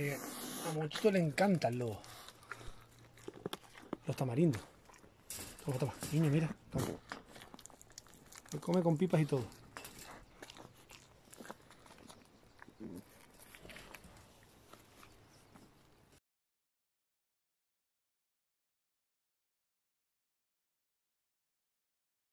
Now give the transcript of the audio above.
Eh, a Mochito le encantan los, los tamarindos. Toma, toma. Niño, mira. Toma. Lo come con pipas y todo.